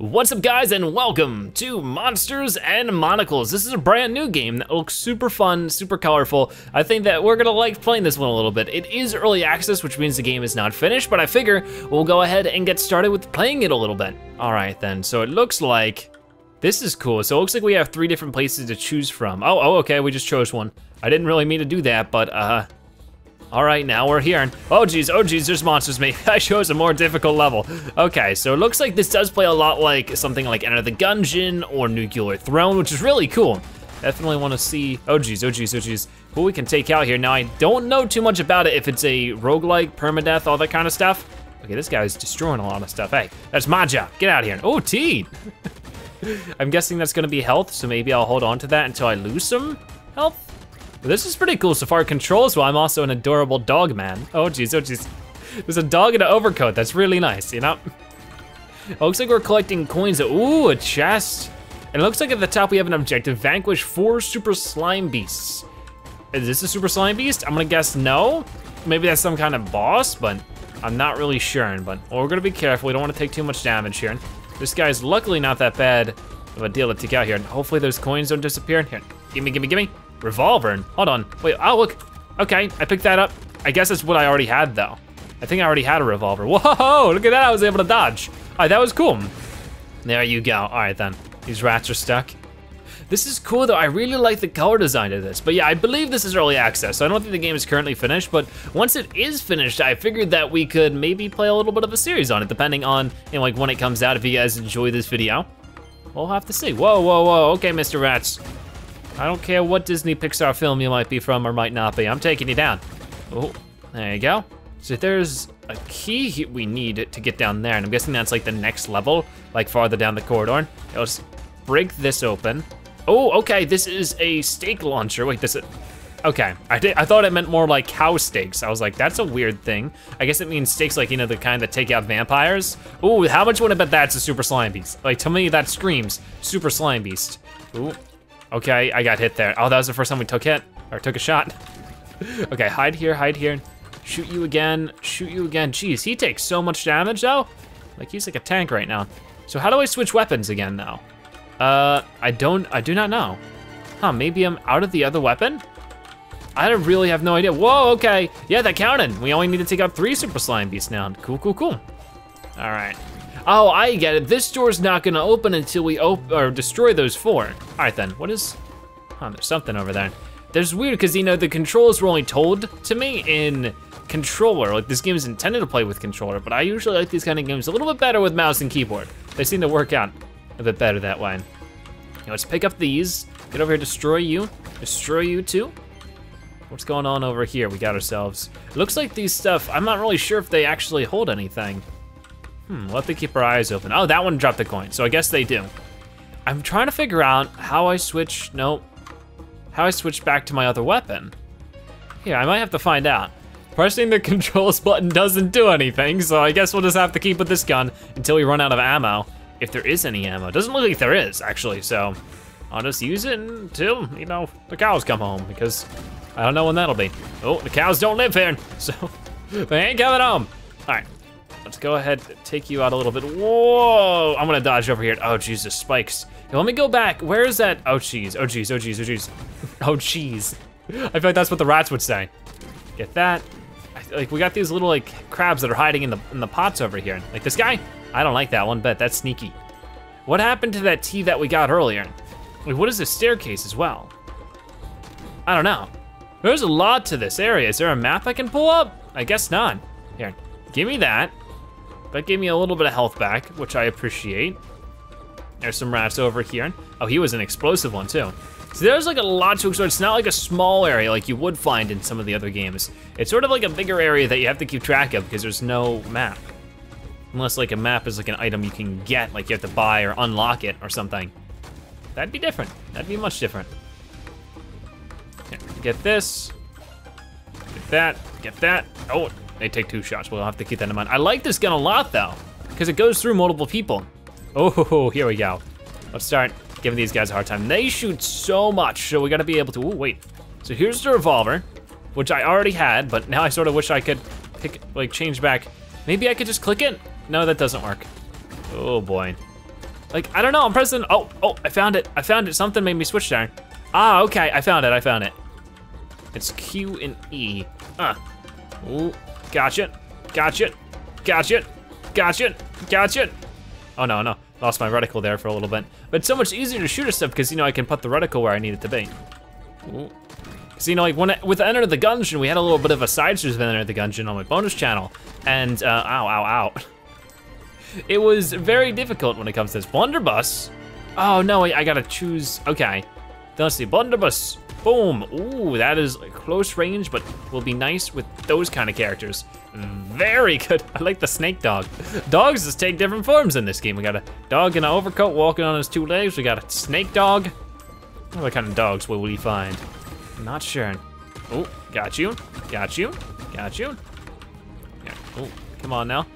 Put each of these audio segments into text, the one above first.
What's up guys and welcome to Monsters and Monocles. This is a brand new game that looks super fun, super colorful. I think that we're gonna like playing this one a little bit. It is early access, which means the game is not finished, but I figure we'll go ahead and get started with playing it a little bit. All right then, so it looks like, this is cool. So it looks like we have three different places to choose from. Oh, oh, okay, we just chose one. I didn't really mean to do that, but uh, all right, now we're here. And, oh geez, oh geez, there's monsters. Maybe I chose a more difficult level. Okay, so it looks like this does play a lot like something like Enter the Gungeon or Nuclear Throne, which is really cool. Definitely wanna see, oh geez, oh geez, oh geez, who we can take out here. Now I don't know too much about it, if it's a roguelike, permadeath, all that kind of stuff. Okay, this guy's destroying a lot of stuff. Hey, that's my job, get out of here. Oh, tea. I'm guessing that's gonna be health, so maybe I'll hold on to that until I lose some health. This is pretty cool so far. Controls while I'm also an adorable dog man. Oh geez, oh geez. There's a dog in an overcoat, that's really nice, you know? It looks like we're collecting coins. Ooh, a chest. And it looks like at the top we have an objective, vanquish four super slime beasts. Is this a super slime beast? I'm gonna guess no. Maybe that's some kind of boss, but I'm not really sure. But well, we're gonna be careful. We don't wanna take too much damage here. This guy's luckily not that bad of a deal to take out here. Hopefully those coins don't disappear. Here, gimme, gimme, gimme. Revolver, hold on. Wait, oh look, okay, I picked that up. I guess that's what I already had though. I think I already had a revolver. Whoa, look at that, I was able to dodge. All right, that was cool. There you go, all right then. These rats are stuck. This is cool though, I really like the color design of this. But yeah, I believe this is early access, so I don't think the game is currently finished, but once it is finished, I figured that we could maybe play a little bit of a series on it, depending on, you know, like when it comes out, if you guys enjoy this video. We'll have to see. Whoa, whoa, whoa, okay, Mr. Rats. I don't care what Disney Pixar film you might be from or might not be. I'm taking you down. Oh, there you go. So there's a key we need to get down there, and I'm guessing that's like the next level, like farther down the corridor. Let's break this open. Oh, okay, this is a stake launcher. Wait, this is, okay. I, did, I thought it meant more like cow steaks. I was like, that's a weird thing. I guess it means stakes like, you know, the kind that take out vampires. Oh, how much would I bet that's a super slime beast? Like, to me, that screams super slime beast. Ooh, Okay, I got hit there. Oh, that was the first time we took hit, or took a shot. okay, hide here, hide here. Shoot you again, shoot you again. Jeez, he takes so much damage though. Like he's like a tank right now. So how do I switch weapons again now? Uh, I don't, I do not know. Huh, maybe I'm out of the other weapon? I really have no idea. Whoa, okay. Yeah, that counted. We only need to take out three Super Slime Beasts now. Cool, cool, cool. All right. Oh, I get it. This door's not gonna open until we op or destroy those four. All right then, what is, oh, there's something over there. There's weird, because you know, the controls were only told to me in controller. Like this game is intended to play with controller, but I usually like these kind of games a little bit better with mouse and keyboard. They seem to work out a bit better that way. Let's pick up these, get over here, destroy you, destroy you too. What's going on over here? We got ourselves. Looks like these stuff, I'm not really sure if they actually hold anything. Hmm, we'll have to keep our eyes open. Oh, that one dropped the coin, so I guess they do. I'm trying to figure out how I switch, no, how I switch back to my other weapon. Here, I might have to find out. Pressing the controls button doesn't do anything, so I guess we'll just have to keep with this gun until we run out of ammo, if there is any ammo. Doesn't look like there is, actually, so I'll just use it until, you know, the cows come home, because I don't know when that'll be. Oh, the cows don't live here, so they ain't coming home. All right, Let's go ahead, take you out a little bit. Whoa, I'm gonna dodge over here. Oh, Jesus, spikes. let me go back. Where is that? Oh, jeez, oh, jeez, oh, jeez, oh, jeez. Oh, jeez. I feel like that's what the rats would say. Get that. Like, we got these little, like, crabs that are hiding in the, in the pots over here. Like this guy? I don't like that one, but that's sneaky. What happened to that tea that we got earlier? Like, what is this staircase as well? I don't know. There's a lot to this area. Is there a map I can pull up? I guess not. Here, give me that. That gave me a little bit of health back, which I appreciate. There's some rats over here. Oh, he was an explosive one too. So there's like a lot to explore. It's not like a small area like you would find in some of the other games. It's sort of like a bigger area that you have to keep track of because there's no map. Unless like a map is like an item you can get, like you have to buy or unlock it or something. That'd be different. That'd be much different. Here, get this. Get that, get that. Oh, they take two shots. We'll have to keep that in mind. I like this gun a lot though, because it goes through multiple people. Oh, here we go. Let's start giving these guys a hard time. They shoot so much, so we gotta be able to, oh wait. So here's the revolver, which I already had, but now I sort of wish I could pick, like change back. Maybe I could just click it? No, that doesn't work. Oh boy. Like, I don't know, I'm pressing, oh, oh, I found it, I found it. Something made me switch there. Ah, okay, I found it, I found it. It's Q and E. Ah. Ooh, gotcha, gotcha, gotcha, gotcha, gotcha. Oh no, no, lost my reticle there for a little bit. But it's so much easier to shoot at stuff because, you know, I can put the reticle where I need it to be. Ooh. Cause you know, like when with Enter the Gungeon, we had a little bit of a side series of Enter the Gungeon on my bonus channel, and uh, ow, ow, ow. It was very difficult when it comes to this. Blunderbuss. Oh no, I, I gotta choose, okay. Let's see, Blunderbuss, boom. Ooh, that is close range, but will be nice with those kind of characters. Very good, I like the snake dog. Dogs just take different forms in this game. We got a dog in an overcoat walking on his two legs. We got a snake dog. What other kind of dogs will we find? Not sure. Oh, got you, got you, got you. Yeah. Oh, come on now.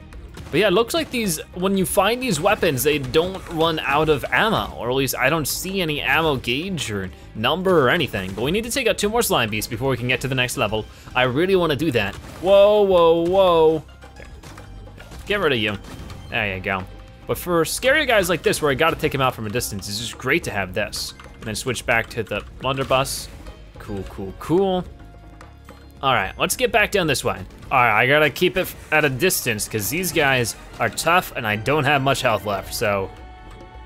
But yeah, it looks like these, when you find these weapons, they don't run out of ammo, or at least I don't see any ammo gauge or number or anything. But we need to take out two more slime beasts before we can get to the next level. I really wanna do that. Whoa, whoa, whoa. Get rid of you. There you go. But for scary guys like this, where I gotta take him out from a distance, it's just great to have this. And then switch back to the blunderbuss. Cool, cool, cool. All right, let's get back down this way. All right, I gotta keep it at a distance because these guys are tough and I don't have much health left, so.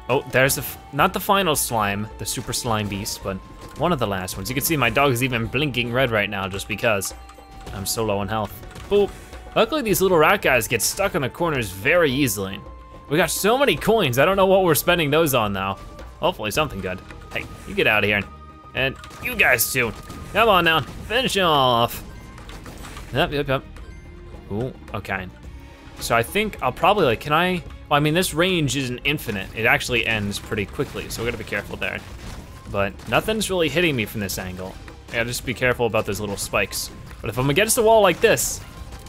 Oh, there's the, not the final slime, the super slime beast, but one of the last ones. You can see my dog is even blinking red right now just because I'm so low on health. Boop. Luckily, these little rat guys get stuck in the corners very easily. We got so many coins, I don't know what we're spending those on now. Hopefully something good. Hey, you get out of here. And you guys too. Come on now, finish off. Yep, yep, yep. Ooh, okay. So I think I'll probably like, can I? Well, I mean, this range isn't infinite. It actually ends pretty quickly, so we gotta be careful there. But nothing's really hitting me from this angle. I gotta just be careful about those little spikes. But if I'm against the wall like this,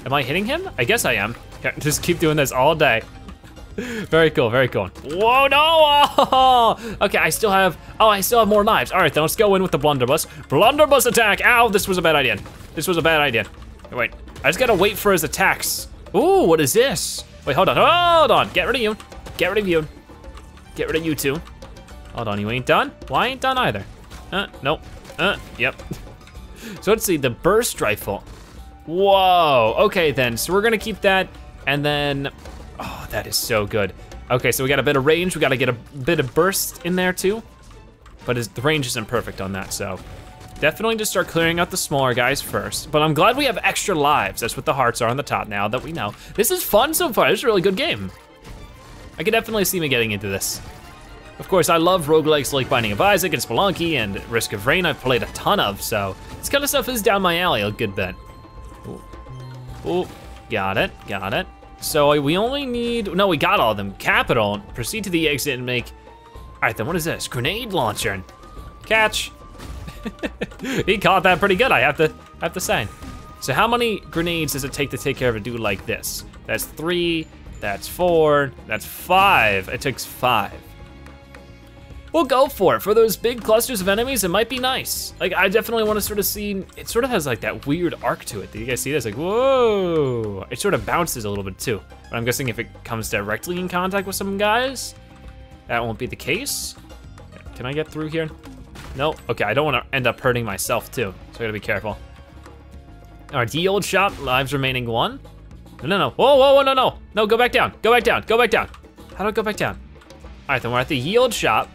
am I hitting him? I guess I am. Just keep doing this all day. very cool, very cool. Whoa, no! Oh! Okay, I still have, oh, I still have more knives. All right, then let's go in with the blunderbuss. Blunderbuss attack, ow, this was a bad idea. This was a bad idea. Wait, I just gotta wait for his attacks. Ooh, what is this? Wait, hold on, hold on. Get rid of you, get rid of you. Get rid of you too. Hold on, you ain't done? Well, I ain't done either. Uh, nope, uh, yep. so let's see, the burst rifle. Whoa, okay then, so we're gonna keep that, and then Oh, that is so good. Okay, so we got a bit of range. We got to get a bit of burst in there too. But the range isn't perfect on that, so definitely just start clearing out the smaller guys first. But I'm glad we have extra lives. That's what the hearts are on the top now that we know. This is fun so far. This is a really good game. I can definitely see me getting into this. Of course, I love roguelikes like Binding of Isaac and Spelunky and Risk of Rain I've played a ton of, so this kind of stuff is down my alley a good bit. Ooh, Ooh. got it, got it. So we only need, no, we got all of them. Capital, proceed to the exit and make, all right, then what is this? Grenade launcher. Catch. He caught that pretty good, I have to, have to say. So how many grenades does it take to take care of a dude like this? That's three, that's four, that's five. It takes five. We'll go for it. For those big clusters of enemies, it might be nice. Like, I definitely want to sort of see, it sort of has like that weird arc to it. Do you guys see this? Like, whoa. It sort of bounces a little bit too. But I'm guessing if it comes directly in contact with some guys, that won't be the case. Can I get through here? No, okay, I don't want to end up hurting myself too, so I gotta be careful. All right, the old shot, lives remaining one. No, no, no, whoa, whoa, whoa, no, no. No, go back down, go back down, go back down. How do I go back down? All right, then we're at the yield shop.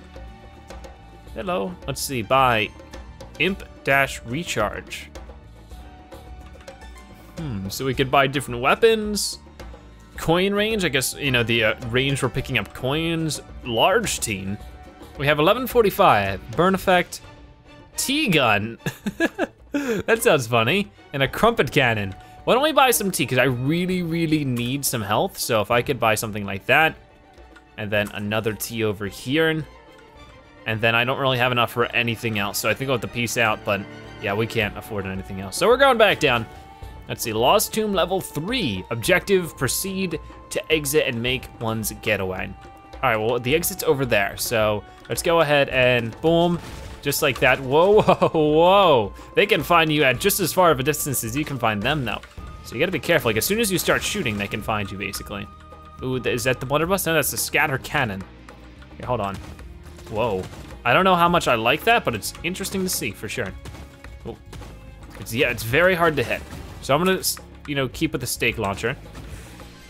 Hello. Let's see, buy imp dash recharge. Hmm, so we could buy different weapons. Coin range, I guess, you know, the uh, range for picking up coins. Large teen. We have 1145, burn effect, T-gun. that sounds funny. And a crumpet cannon. Why don't we buy some tea? Because I really, really need some health. So if I could buy something like that, and then another tea over here, and then I don't really have enough for anything else. So I think I'll have to peace out, but yeah, we can't afford anything else. So we're going back down. Let's see, Lost Tomb level three. Objective, proceed to exit and make one's getaway. All right, well, the exit's over there. So let's go ahead and boom, just like that. Whoa, whoa, whoa. They can find you at just as far of a distance as you can find them though. So you gotta be careful. Like as soon as you start shooting, they can find you basically. Ooh, is that the blunderbuss? No, that's the scatter cannon. Here, hold on. Whoa. I don't know how much I like that, but it's interesting to see for sure. It's, yeah, it's very hard to hit. So I'm gonna, you know, keep with the stake launcher.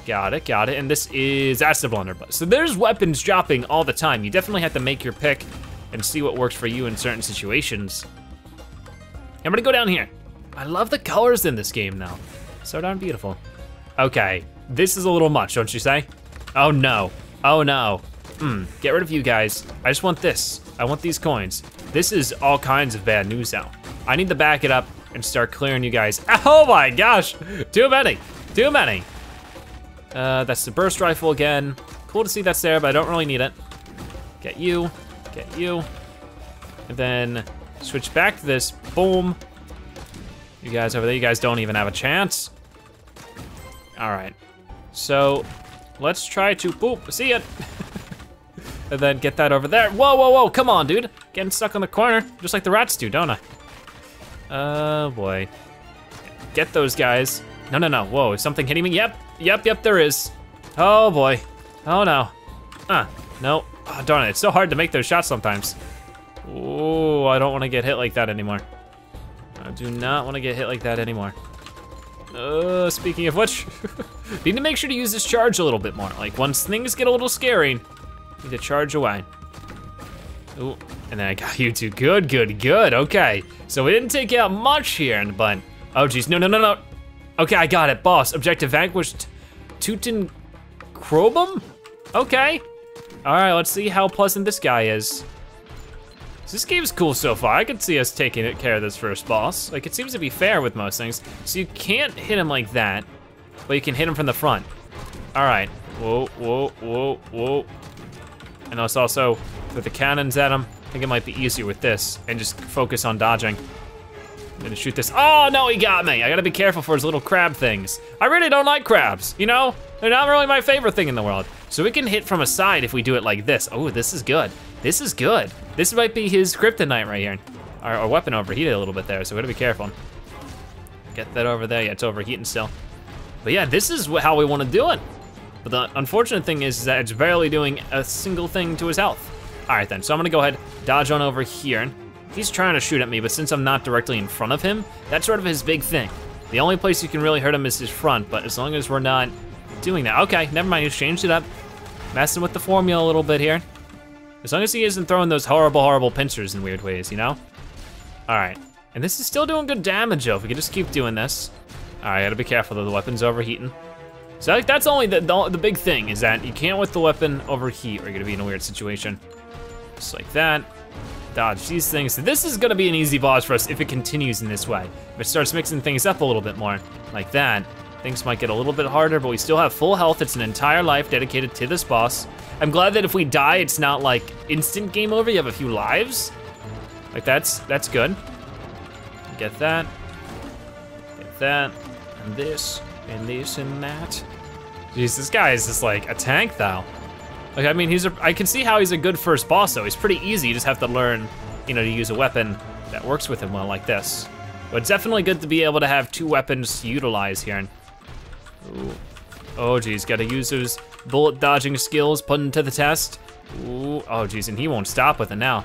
Got it, got it. And this is acid blunderbuss. So there's weapons dropping all the time. You definitely have to make your pick and see what works for you in certain situations. I'm gonna go down here. I love the colors in this game though. So darn beautiful. Okay, this is a little much, don't you say? Oh no, oh no. Hmm, get rid of you guys. I just want this. I want these coins. This is all kinds of bad news now. I need to back it up and start clearing you guys. Oh my gosh, too many, too many. Uh, that's the burst rifle again. Cool to see that's there, but I don't really need it. Get you, get you. And then switch back to this, boom. You guys over there, you guys don't even have a chance. All right, so let's try to, boop, see it. and then get that over there. Whoa, whoa, whoa, come on, dude. Getting stuck on the corner, just like the rats do, don't I? Oh boy. Get those guys. No, no, no, whoa, is something hitting me? Yep, yep, yep, there is. Oh boy, oh no. Ah, no, oh, darn it, it's so hard to make those shots sometimes. Oh, I don't wanna get hit like that anymore. I do not wanna get hit like that anymore. Uh, speaking of which, need to make sure to use this charge a little bit more. Like once things get a little scary, need to charge away. Ooh, and then I got you two, good, good, good, okay. So we didn't take out much here, but, oh geez, no, no, no, no. Okay, I got it, boss. Objective vanquished Teuton Krobum? Okay. All right, let's see how pleasant this guy is. This game's cool so far. I could see us taking it care of this first boss. Like, it seems to be fair with most things. So you can't hit him like that, but you can hit him from the front. All right, whoa, whoa, whoa, whoa. And let's also throw the cannons at him. I think it might be easier with this and just focus on dodging. I'm gonna shoot this. Oh no, he got me. I gotta be careful for his little crab things. I really don't like crabs, you know? They're not really my favorite thing in the world. So we can hit from a side if we do it like this. Oh, this is good. This is good. This might be his kryptonite right here. Our, our weapon overheated a little bit there, so we gotta be careful. Get that over there, yeah, it's overheating still. But yeah, this is how we wanna do it. But the unfortunate thing is that it's barely doing a single thing to his health. All right then, so I'm gonna go ahead, dodge on over here. He's trying to shoot at me, but since I'm not directly in front of him, that's sort of his big thing. The only place you can really hurt him is his front, but as long as we're not doing that. Okay, never mind, he's changed it up. Messing with the formula a little bit here. As long as he isn't throwing those horrible, horrible pincers in weird ways, you know? All right, and this is still doing good damage though, if we can just keep doing this. All right, gotta be careful though, the weapon's overheating. So that's only the, the, the big thing, is that you can't let the weapon overheat or you're gonna be in a weird situation. Just like that dodge these things. So this is gonna be an easy boss for us if it continues in this way. If it starts mixing things up a little bit more, like that, things might get a little bit harder, but we still have full health. It's an entire life dedicated to this boss. I'm glad that if we die, it's not like instant game over. You have a few lives. Like that's, that's good. Get that, get that, and this, and this, and that. Jeez, this guy is just like a tank though. Like, I mean, he's a, I can see how he's a good first boss though. He's pretty easy, you just have to learn, you know, to use a weapon that works with him well like this. But it's definitely good to be able to have two weapons to utilize here. Ooh. Oh geez, gotta use those bullet dodging skills put into the test. Ooh, oh geez, and he won't stop with it now.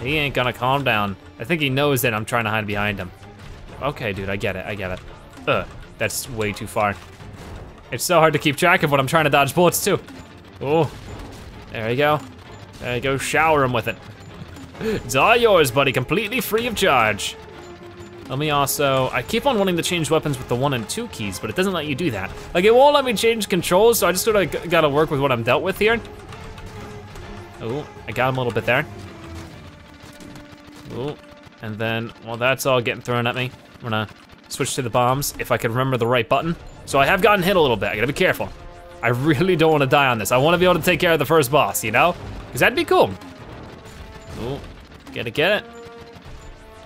He ain't gonna calm down. I think he knows that I'm trying to hide behind him. Okay, dude, I get it, I get it. Ugh, that's way too far. It's so hard to keep track of when I'm trying to dodge bullets too. Oh, there you go. There you go, shower him with it. It's all yours, buddy, completely free of charge. Let me also, I keep on wanting to change weapons with the one and two keys, but it doesn't let you do that. Like it won't let me change controls, so I just sort of gotta work with what I'm dealt with here. Oh, I got him a little bit there. Oh, and then, well, that's all getting thrown at me. I'm gonna switch to the bombs if I can remember the right button. So I have gotten hit a little bit, I gotta be careful. I really don't want to die on this. I want to be able to take care of the first boss, you know? Because that'd be cool. Oh, get it, get it.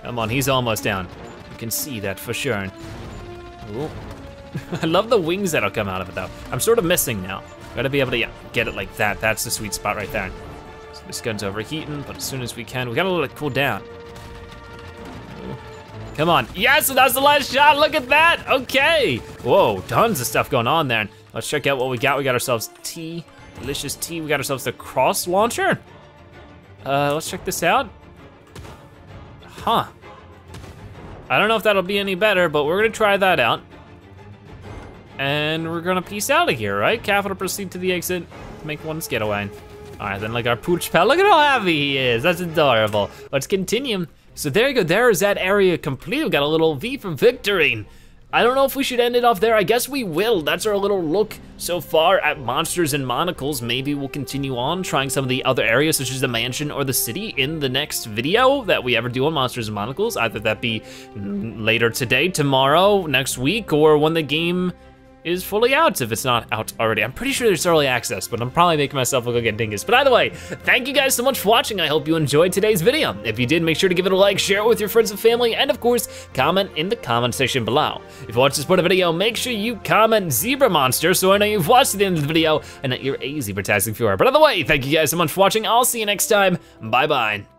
Come on, he's almost down. You can see that for sure. Ooh. I love the wings that'll come out of it though. I'm sort of missing now. Gotta be able to, yeah, get it like that. That's the sweet spot right there. So this gun's overheating, but as soon as we can, we gotta let it cool down. Come on, yes, that's the last shot, look at that, okay. Whoa, tons of stuff going on there. Let's check out what we got. We got ourselves tea, delicious tea. We got ourselves the cross launcher. Uh, let's check this out. Huh. I don't know if that'll be any better, but we're gonna try that out. And we're gonna peace out of here, right? Capital proceed to the exit, make one getaway. All right, then like our pooch pal, look at how happy he is. That's adorable. Let's continue. So there you go, there is that area complete. We got a little V for victory. I don't know if we should end it off there. I guess we will. That's our little look so far at Monsters and Monocles. Maybe we'll continue on trying some of the other areas such as the mansion or the city in the next video that we ever do on Monsters and Monocles. Either that be later today, tomorrow, next week, or when the game is fully out if it's not out already. I'm pretty sure there's early access, but I'm probably making myself look like a dingus. But either way, thank you guys so much for watching. I hope you enjoyed today's video. If you did, make sure to give it a like, share it with your friends and family, and of course, comment in the comment section below. If you watched this part of the video, make sure you comment Zebra Monster so I know you've watched the end of the video and that you're a Zebratastic viewer. But either way, thank you guys so much for watching. I'll see you next time. Bye-bye.